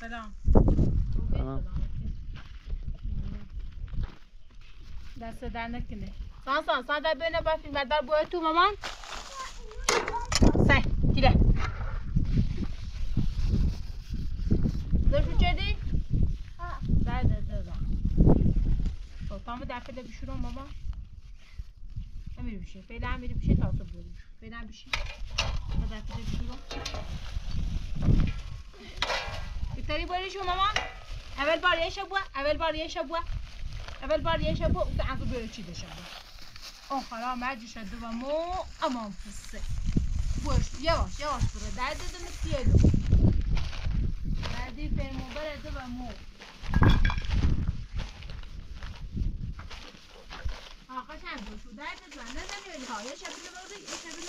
سلام سلام دست در نکنه سان سان سان در بینه بافیم بردار بوی تو مامان سه تیره داشو چردی؟ ها در در در در بابامو دفعه بشورم مامان نمیری بشه فعلا میری بشه تا تو بری فعلا بشه تا دفعه بشورم بیتاری باری شو مامان اول بار یه شب اول بار یه شب اول بار یه شب و عقل بیاره چی دشه آخرا مجی شده و مو امان پسه باش یواش یواش برو در دادم سیلو دردی فرمو برده و مو آقا چند باشو در داد و نزن یعنی ها یه شبی رو بردی یه شبی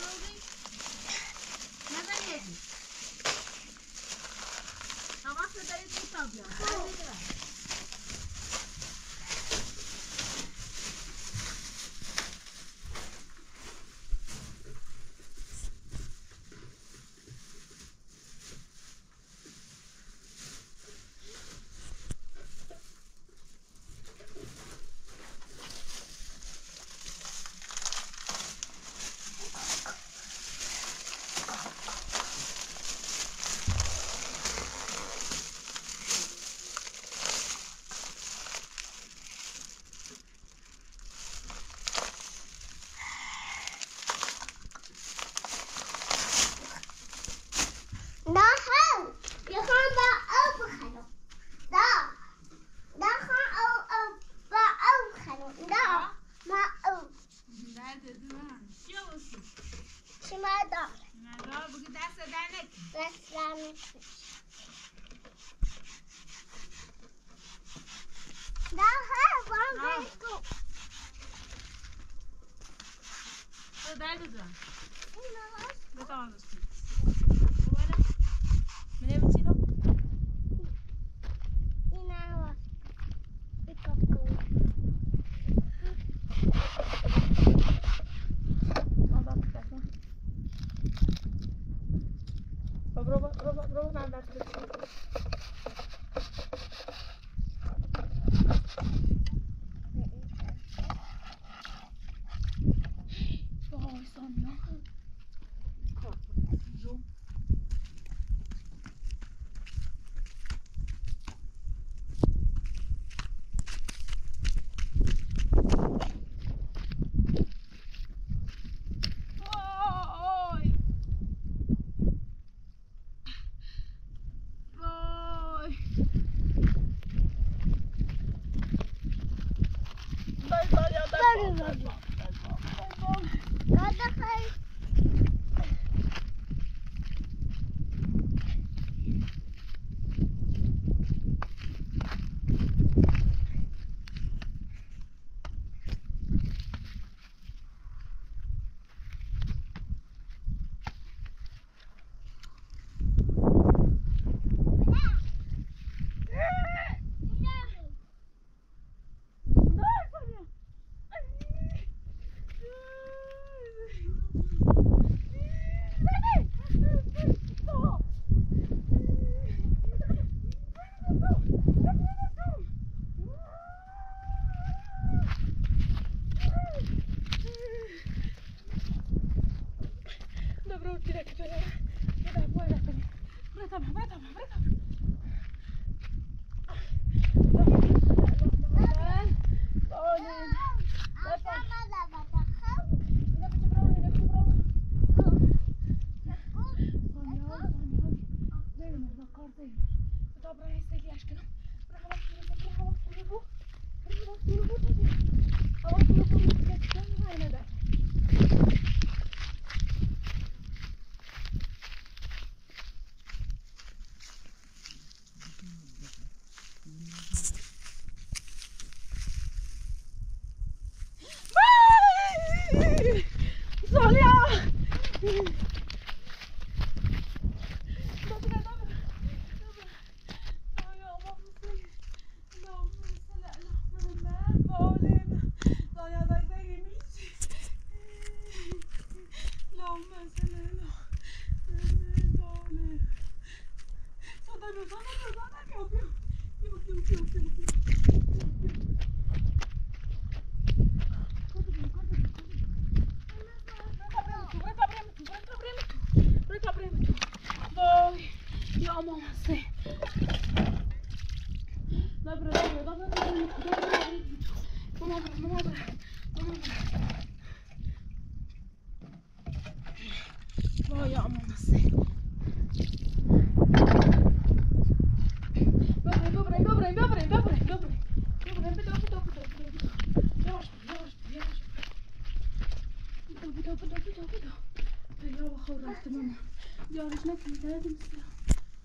جارش نکنی دردم سلام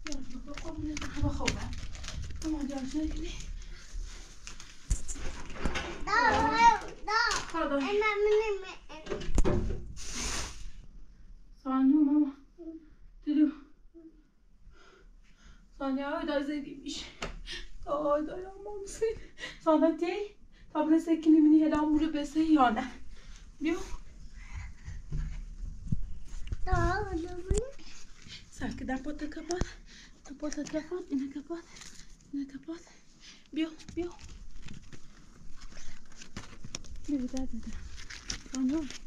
جارش بخور قربونت بخور ماما جارش نکنی Pardon. Saniye mama. Dedim. Saniye öyle izlediymiş. Ay dayanmam seni. Sana değil. Tabi sekini mini helam buru bese yani. sabe que dá porta capota. Da porta capota, na capota, na capota. Viu, viu? Meu Deus, meu Deus. Oh.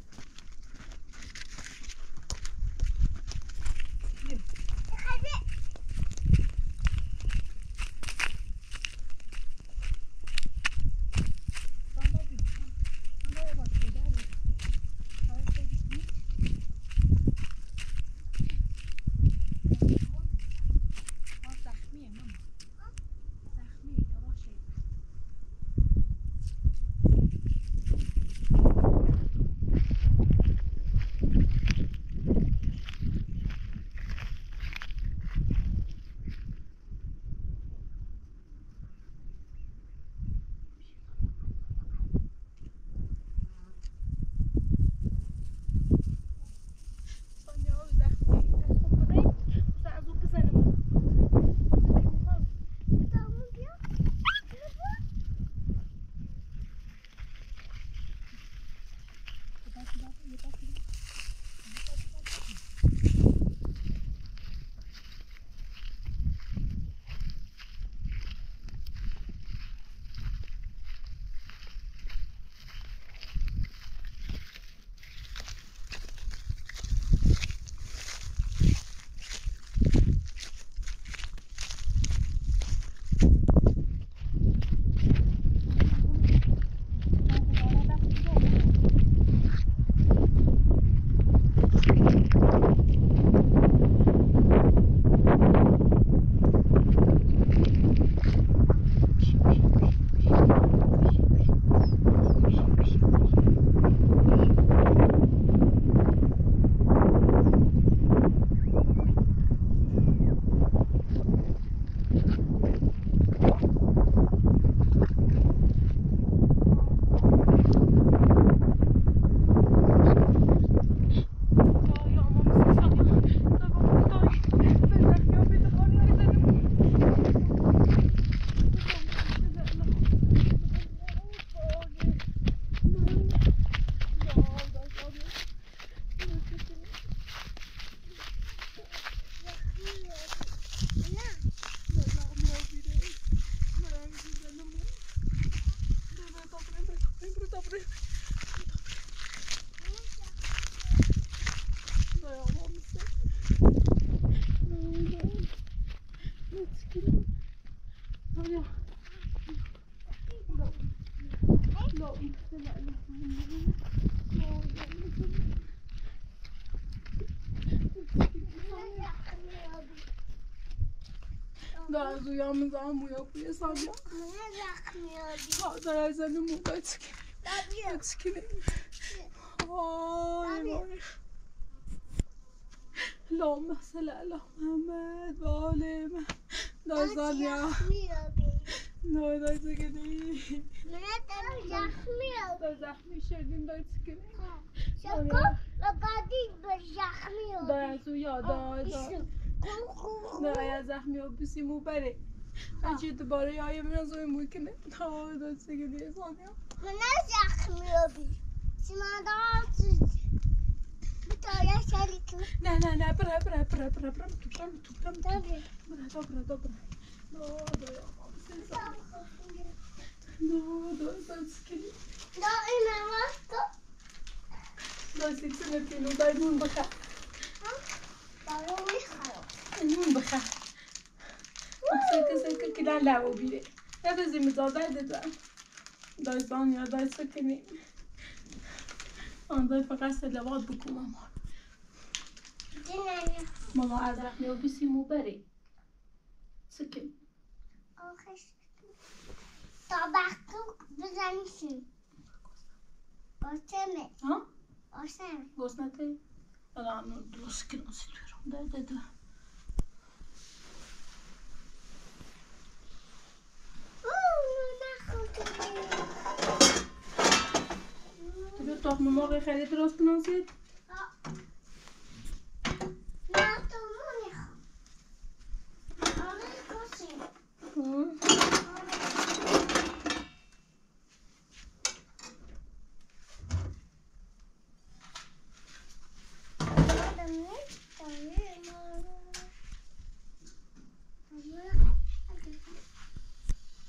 Duyamız almıyor bu yasam ya. Daha yazanı mı da çıkıyor. Çıkıyor. Ay. اللهم صل على محمد وآل محمد لا زال يا لا لا تكني لا زخمی شدیم دا تکنی دا از یا دا دا یا زخمی و بسیمو بره. اجی دوباره یا یه من از اوی موی کنه دا دا تکنی سانیا نه. نه نه برا برا برا برا برا میتوشم میتوشم برا dobra dobra no da ja mam sensa no da da siksene pinu daj nun baka nun baka من لبو بیره. نفسی مزازه دیدم دایستان یا دایست کنیم آن دای فقط سلوات بکن ماما. ماما از رخنه و بیسیمو بری. سکن آخش. طبقو بزنیشیم آسمه. ها؟ آسمه. Tudo toque no morro e rei de trouxe que não sei.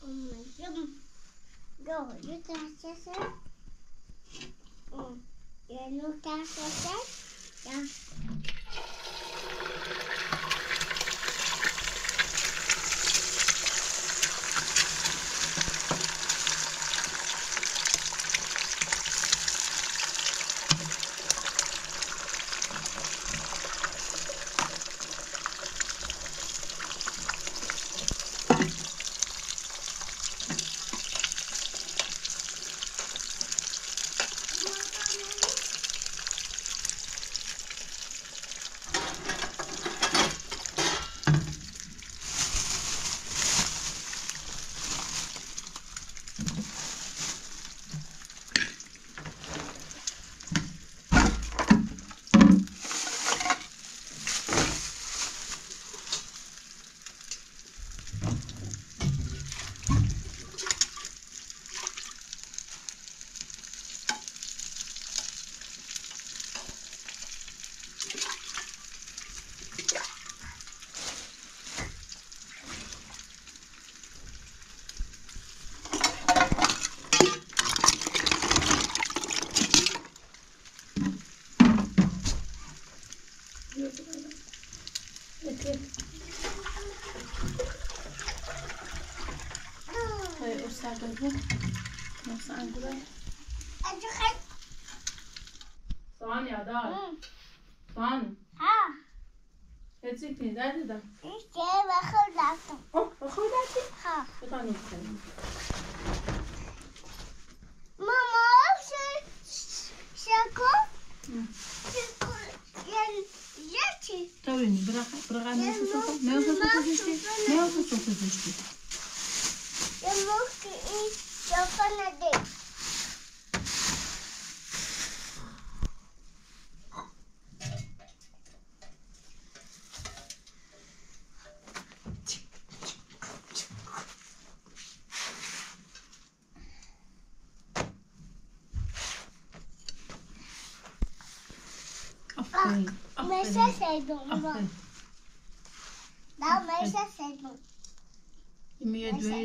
Oh my god. Go, you can just Mm. You look at the Yeah. daar is dan. Ik heb een goed. Oh, een goed? Ja. wat gaan niet zijn. Mama, ze komt. Ja. Ze komt. Ja. Ja. Ja. Ja. Ja. Ja. Ja. Ja. Ja.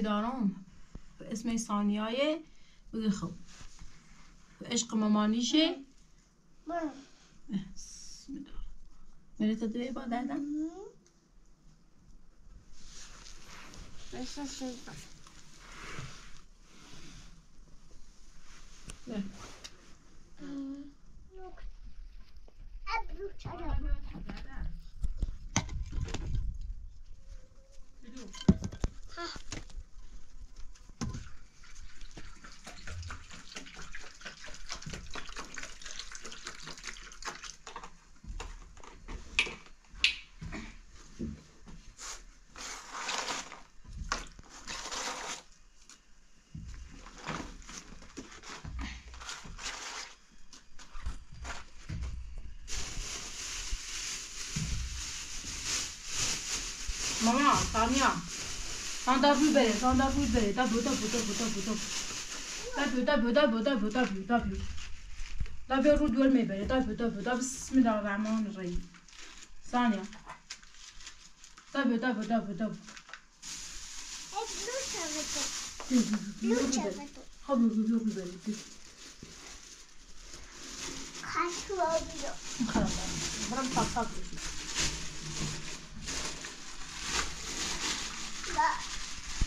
دارم. اسم ثانیه بگه به عشق مامانیشه. میره تا دوی با دادم Tanya. Anda bu bere, anda bu bere, da bu da bu da bu da bu da. Da bu da bu da bu da bu da bu da bu. Da bu ru dölme bere, da bu da bu da bismillahirrahmanirrahim. Saniye. Da bu da bu da bu da bu. Hablo bu bu bu bere. Kaç oldu? Bırak tak tak.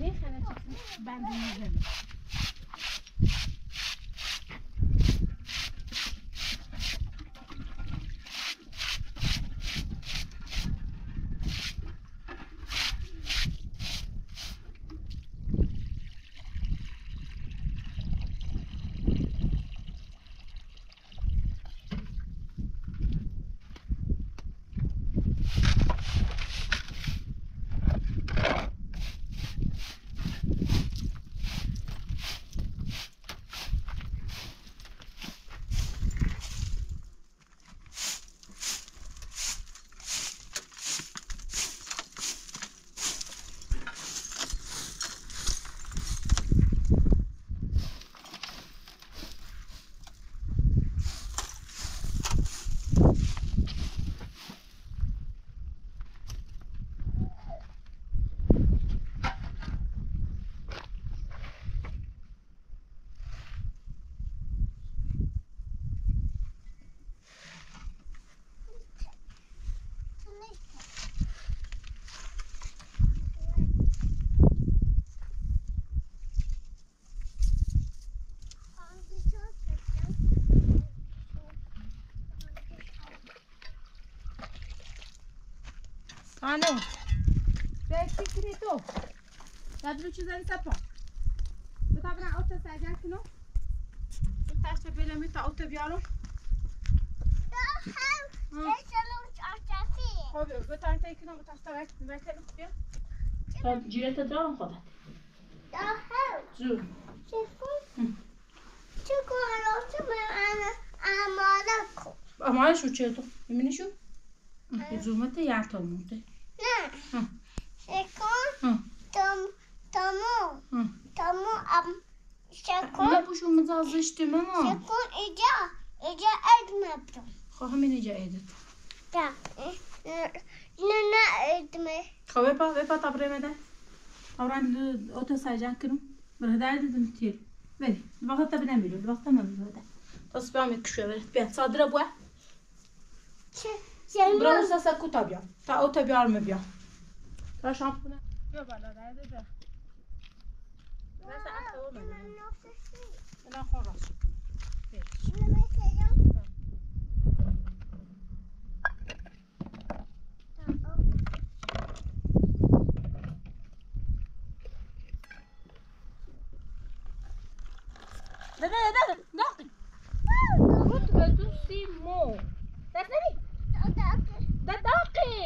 Niye sana çıksın? Ben dinlerim. او تمیز بیارم کناتشون زارونه نری زارونه نری تا بینه بشورم تا دستم بشورم ایو بیا زارونه Yana yana. Itu ini nazuri semua. میخنه بند می‌زنه خانم به فکری تو دادلو چیز این سپا بطبرا اوتا سجن کنو این تاشت بلمی تا اوتا بیارم خب بتاین تایی کنم بتاین تا وقت بکنم بیا تا جیرت دارم خودت زور اما شو چه تو می‌بینی شو یه زومت یه تا مونده نه بوشو مزازشتی ماما خواهم این اینجا ایدت خب بپا بپا تبره مده طبعا اوتا سجن کنم بره درد دم تیر بری وقت تا بدم بیرون وقت ما بده تاس بیام یک شوه برد بیا صادره بوه برو ساسا کوتا بیا تا اوتا بیار می بیا تا شامپونه بیا بالا Nasaan ato man? Wala akong dan Dada, dada, dada. Dat wil je? Dat niet. Dat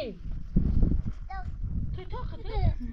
is. Dat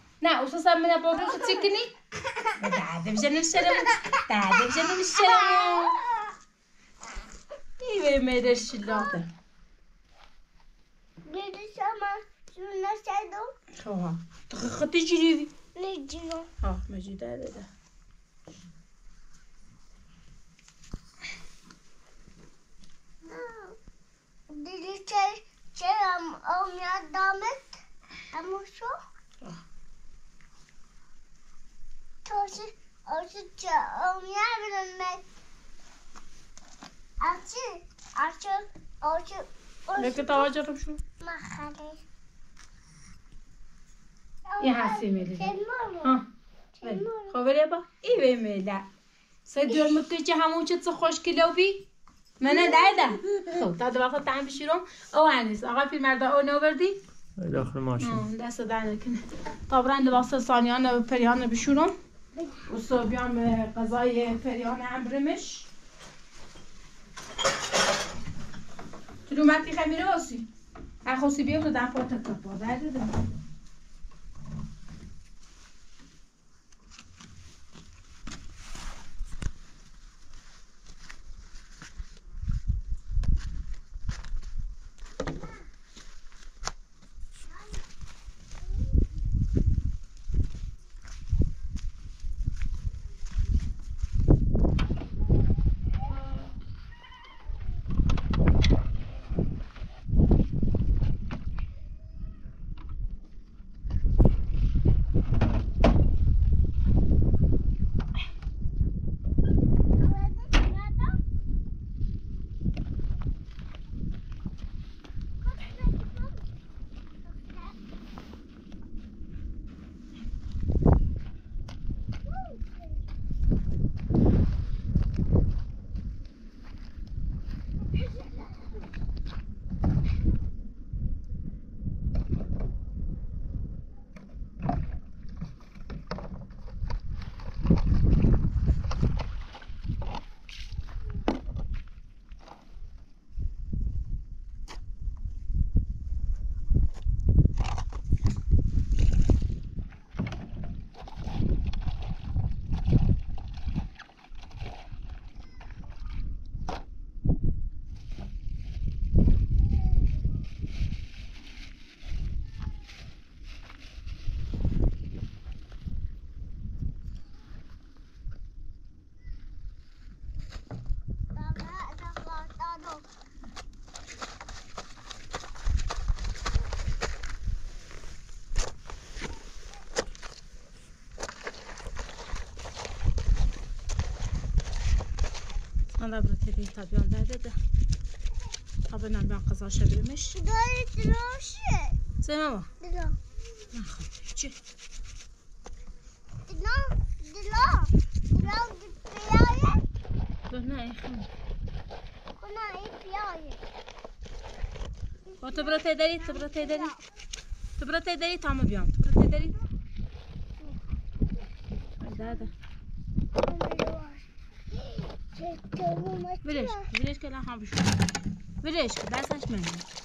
Nou, ususamen naar poogden ze chickini. Ja, dan gaan we naar de stad. Ja, dan gaan we naar de stad. Wie weet mede shit dat. Geen schamen. Zijn we er zijn? Zo. Ga het. Nee. Ah. Açı, oynayabilirim ben. Açı, açı, açı. لكن تواجه شو محله یه هستی میلی خب ولی با ای به میلا سدور متو چه همون چه چه خوش کلو بی من دادا خب تا دو وقت تعم بشیرم او انیس آقا پیر مردا او نوردی داخل ماشین دست طبعا دو وقت ثانیان و پریان بشورم و صبحیان غذای پریان امرمش. تو متی خمیره واسی اخوسی بیفت در پات کپا درده tabii on derdi de. Tabii ben kaza şebilmiş. داری دراشه Sen ama. دلا Ne دلا دلا بیایه Dur ne yakın. کنه ای بیایه O tu bırak ederi, tu bırak ederi. Tu bırak ederi tamam bir an. Tu bırak ederi. Hadi hadi. Vileş, vileş ke lan habiş. Vileş, ben saçmayım. Amriş,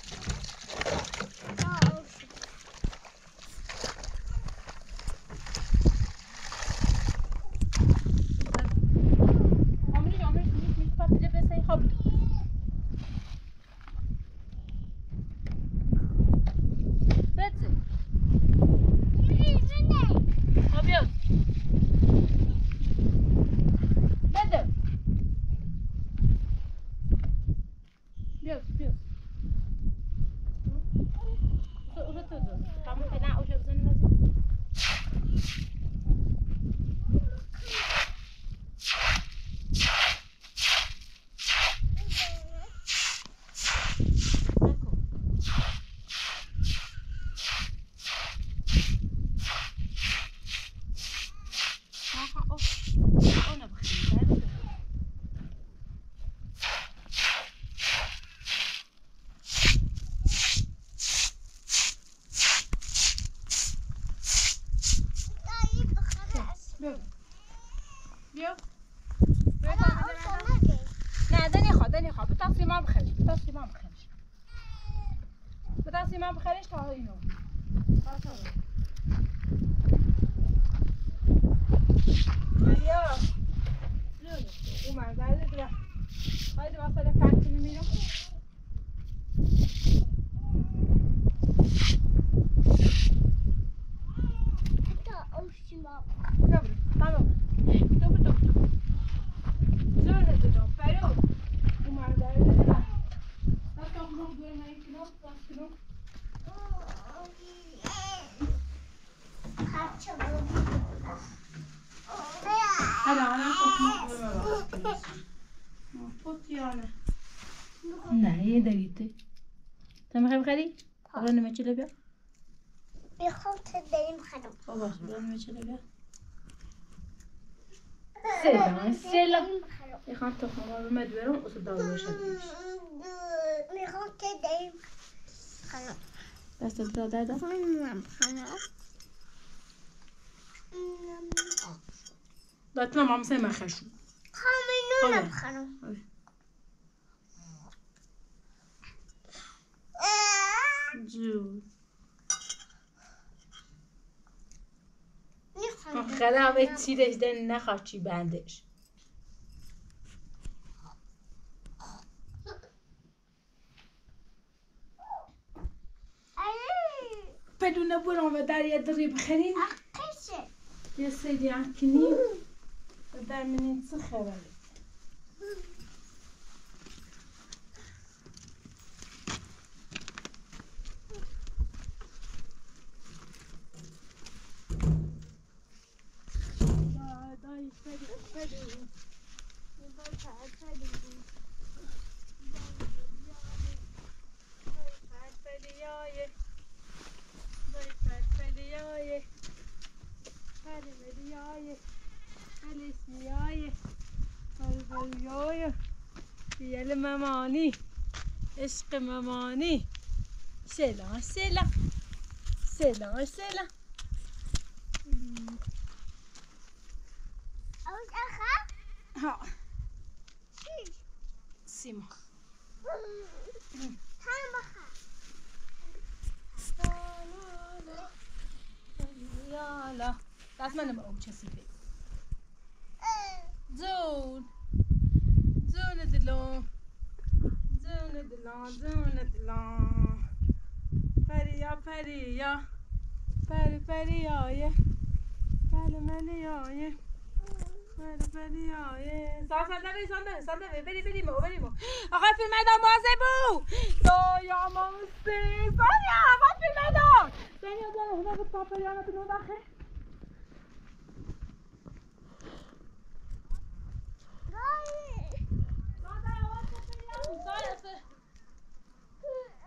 سیمان بخرش تا اینو. بازم سلام سلام. می‌خوام تخمه ها رو مدبرم و صدا باشم می‌خوام که دیم خلا دست دا دادا. دا داتنا مام سه خشو خامنون بخنو جو قلم تیرش دل نخواد چی بندش. بدون برام و در یه دقیق بخریم. یه سیدی هم کنیم و در منیت یل ممانی. عشق ممانی. سلام سلام. سلام سلام. Ja. Simo. يلا لازم انا مقوم تشسي فيه زول زول دلون زول دلون زول دلون پریا پریا پر پریایه پر منیایه సందడి సందడి సందడి వెళ్ళి వెళ్ళిమో వెళ్ళిమో Aurait filmé dans moi, c'est beau! Soya, mon c'est... Soya, va filmer dans! Soya, viens, on va vous tremper, on va tout nous barrer.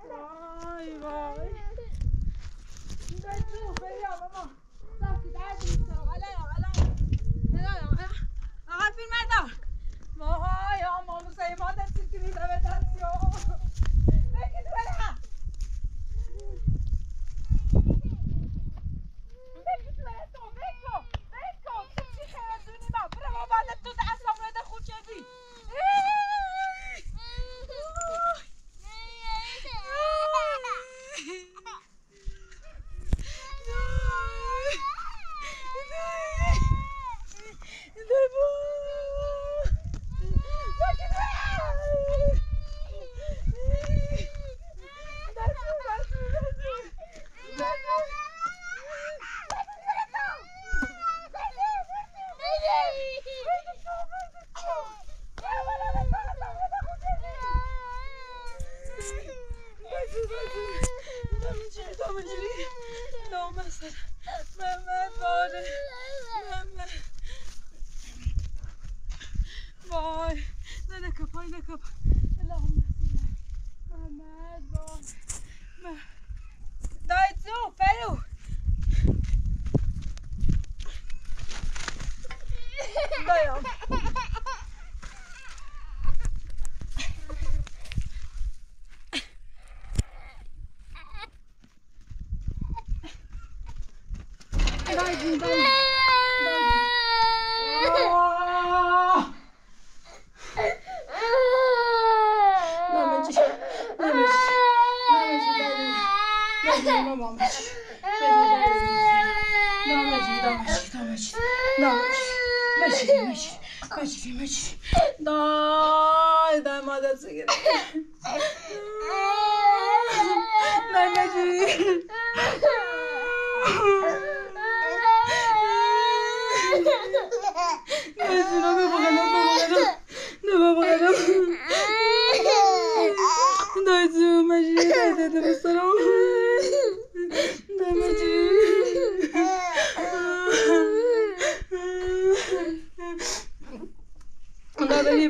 Vai, vai. Não dá tio, peraí, ó, mamãe. آقا فیلم مردم ماهای آمامو سیما دستی کنی دمه دستی آقا بکید بله Bravo, vada tu da sa تو da hučevi. Eee!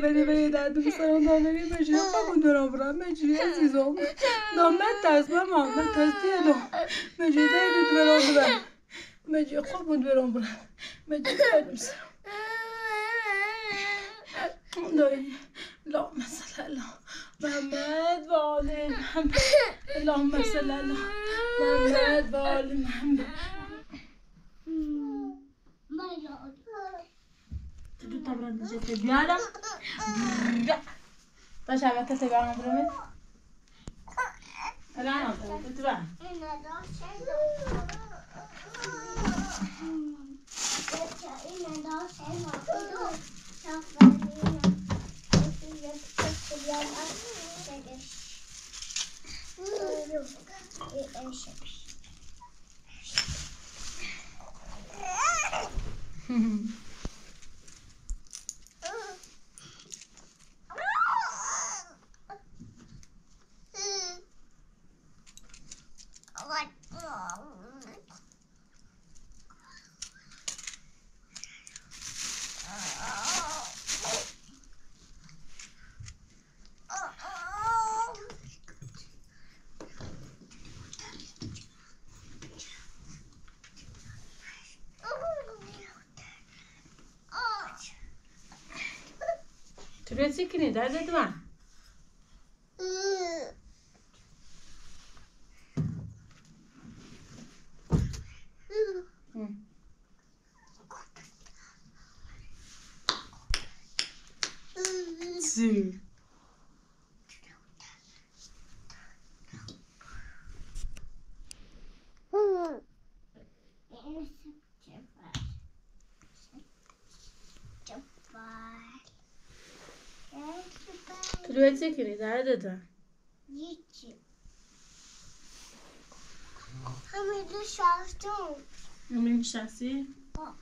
در دوستان دامری بشی خب دارم برم مجری عزیزم. دام من ترس ماما من ترس دیدم مجری دیدت برام مجری خوب بود برام برم. مجری دیدم سرم دایی اللهم صل علی محمد و آل محمد. اللهم صل علی محمد و آل محمد. naprawdę cię te biorę. To trzeba te tego naprawy. Rano, to dwa. Mm-hmm. Vê a dignidade, Eduardo. تبي تسكني ده ده ده Hamid şaştım. من شخصي آه.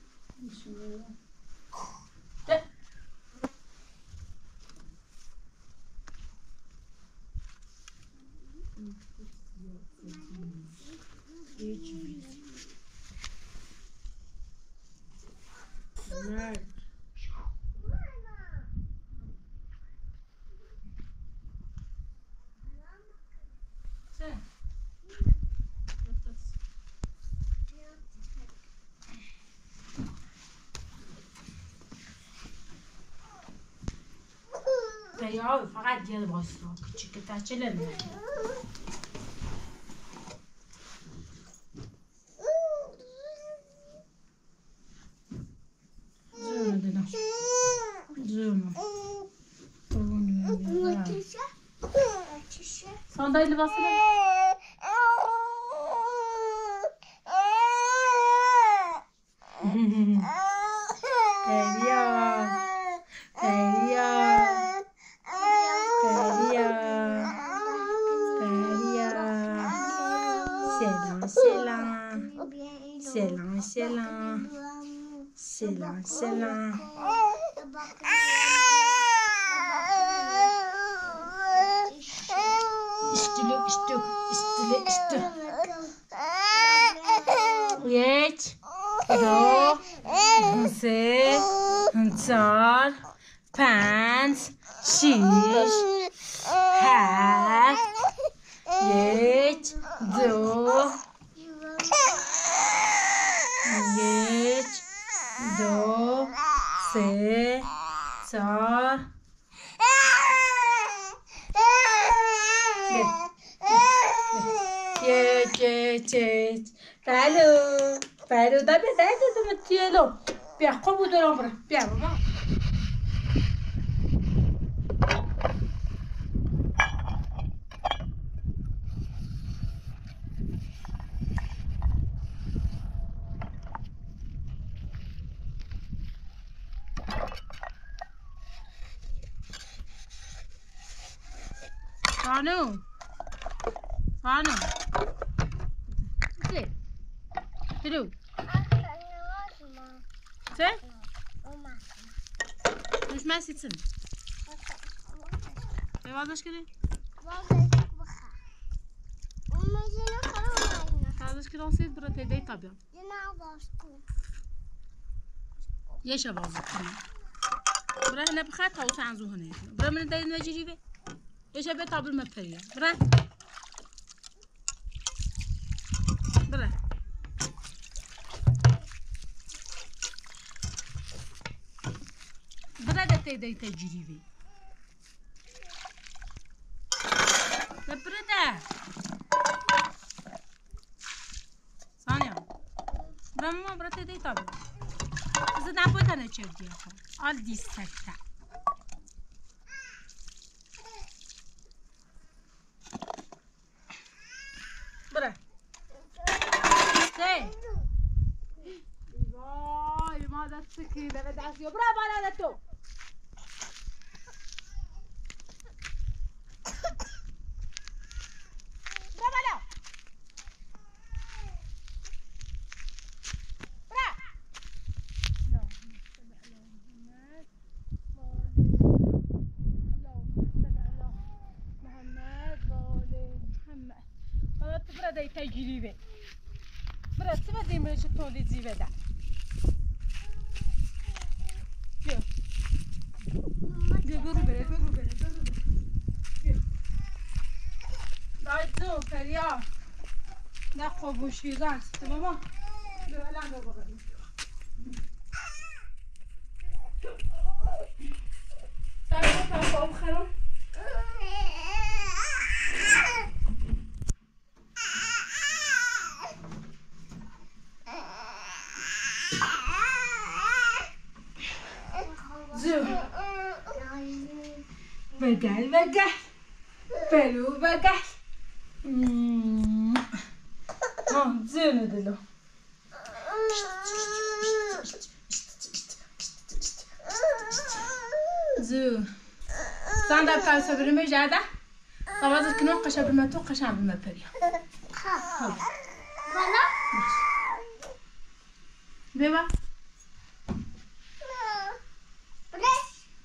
ya fakat yer basıyor. Küçük kütaçiler mi? Zöğrü dediler. Zöğrü. Sandalye basıyor. ಇಷ್ಟು ಇಷ್ಟು ಇಷ್ಟು ಎಚ್ ರೋ ಸೆ sir fans ಶೀ Dobra, pierwszy. know. بازش کنی؟ بازش کنم. اما این خیلی کنی. بازش کرداسی برات دایتابل. یه شب بازش کنی. براه نبخته و تو عنزونی. برا من داین و جیجیه. یه شب تابلم افتادی. برا. برا ده تيدي تجري به برا ده ثانية برا ما برا تيدي طابل زد نبودن چه دیگه آل دیستکتا. بره سه وای ما دست کی؟ به دست یا. برا بالا تو برا بالا برا برای تجربه برای برای چه تولید زیوه ده بیا. بیا برو بره برو بره دایزو فریا نه خوبوشی راست ماما بیا الان بابا. بقح بلو بقح ها آه، زين دلو زو. ساندا بتاع سبر ما جادا. طبعا كنوقع شبر ما توقع شعب ما بريا بيبا.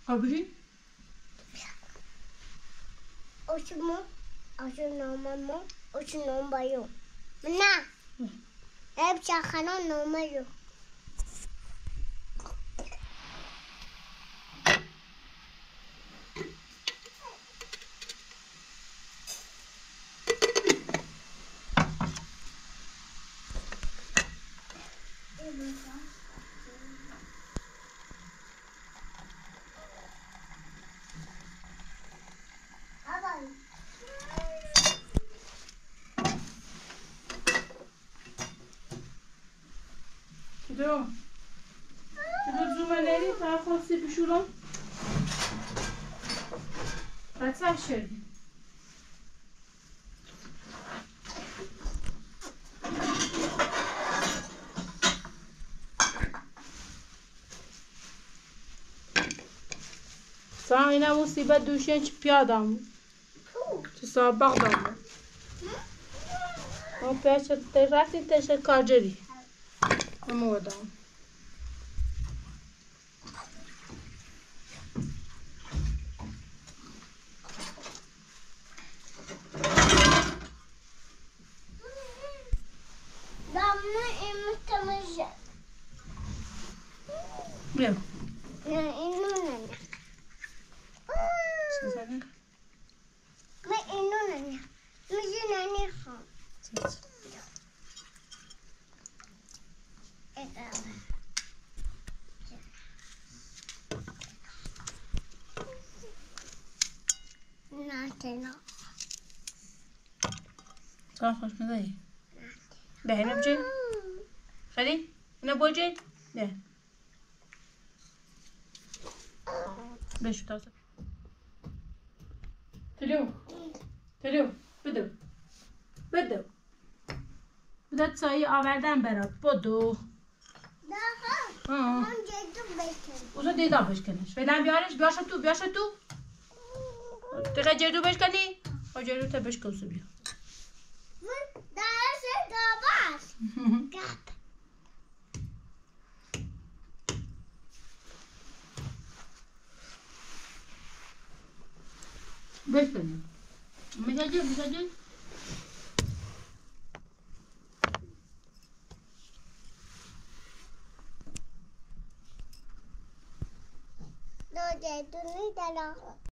قبلين Oşumu, oşunomamı, oşunombayım. Mına. Hep şakana nomayım. elle chakana no mayo. دو تبغى تزوم ليلي تعرف خلصي بشولون هتسع شردي سا اینا مصیبت دوشین چی پیادم چی سابق دارم اون پیاچه رفتی تشه کارجری самого, да. Давно им там уже. Блин. صار خوش مزاي ده هنا بجي خلي هنا بوجي ده بشو تازه. تلو. تلو. بدو. بدو. بدو تسایی آوردن برات. بدو. آه. اوزا دیدا بشکنش. فعلا بیارش. بیاش تو بیاش تو. دقیقه جردو بشکنی. خب جردو تا بشکن سو بیا.